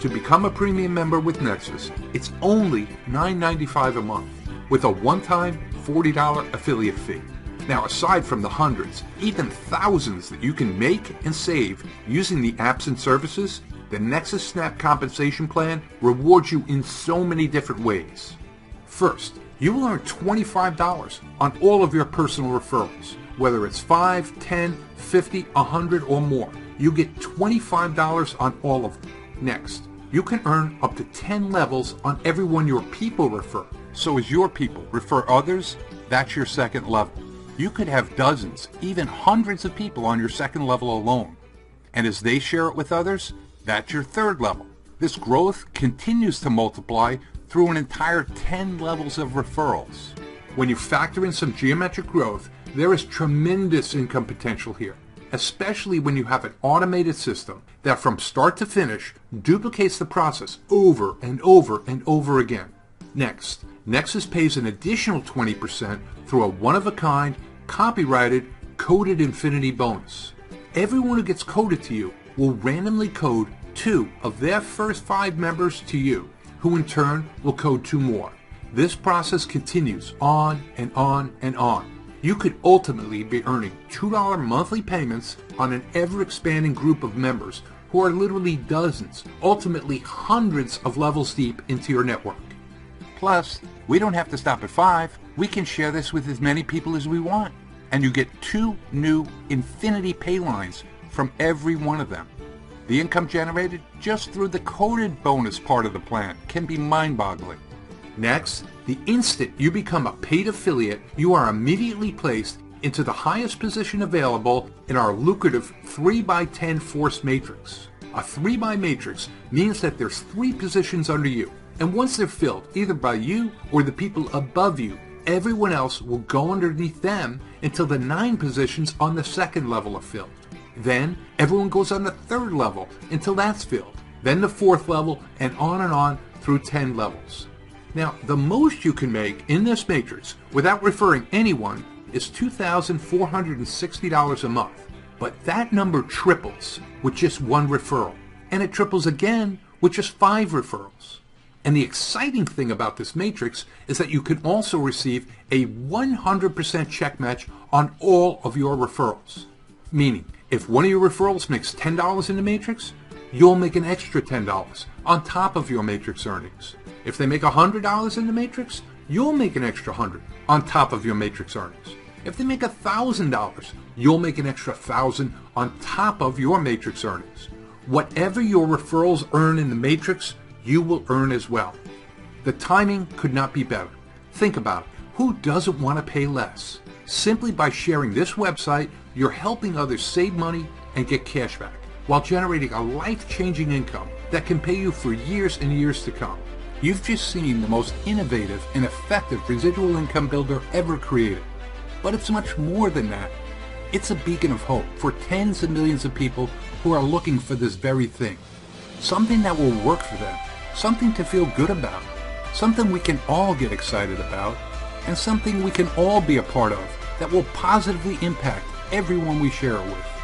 To become a premium member with Nexus, it's only $9.95 a month with a one-time $40 affiliate fee. Now, aside from the hundreds, even thousands that you can make and save using the apps and services, the Nexus Snap compensation plan rewards you in so many different ways. First, you will earn $25 on all of your personal referrals, whether it's 5, 10, 50, 100 or more. You get $25 on all of them. Next, you can earn up to 10 levels on everyone your people refer. So as your people refer others, that's your second level. You could have dozens, even hundreds of people on your second level alone. And as they share it with others, that's your third level. This growth continues to multiply through an entire 10 levels of referrals. When you factor in some geometric growth, there is tremendous income potential here especially when you have an automated system that from start to finish duplicates the process over and over and over again. Next, Nexus pays an additional 20% through a one-of-a-kind, copyrighted, coded infinity bonus. Everyone who gets coded to you will randomly code two of their first five members to you, who in turn will code two more. This process continues on and on and on you could ultimately be earning $2 monthly payments on an ever-expanding group of members who are literally dozens, ultimately hundreds of levels deep into your network. Plus, we don't have to stop at five. We can share this with as many people as we want. And you get two new Infinity Pay lines from every one of them. The income generated just through the coded bonus part of the plan can be mind-boggling. Next, the instant you become a paid affiliate, you are immediately placed into the highest position available in our lucrative 3x10 force matrix. A 3x matrix means that there's three positions under you, and once they're filled, either by you or the people above you, everyone else will go underneath them until the nine positions on the second level are filled. Then everyone goes on the third level until that's filled. Then the fourth level, and on and on through 10 levels. Now, the most you can make in this matrix without referring anyone is $2,460 a month. But that number triples with just one referral. And it triples again with just five referrals. And the exciting thing about this matrix is that you can also receive a 100% check match on all of your referrals. Meaning, if one of your referrals makes $10 in the matrix, you'll make an extra $10 on top of your matrix earnings. If they make $100 in the matrix, you'll make an extra 100 on top of your matrix earnings. If they make $1,000, you'll make an extra 1000 on top of your matrix earnings. Whatever your referrals earn in the matrix, you will earn as well. The timing could not be better. Think about it. Who doesn't want to pay less? Simply by sharing this website, you're helping others save money and get cash back while generating a life-changing income that can pay you for years and years to come. You've just seen the most innovative and effective residual income builder ever created. But it's much more than that. It's a beacon of hope for tens of millions of people who are looking for this very thing. Something that will work for them, something to feel good about, something we can all get excited about, and something we can all be a part of that will positively impact everyone we share it with.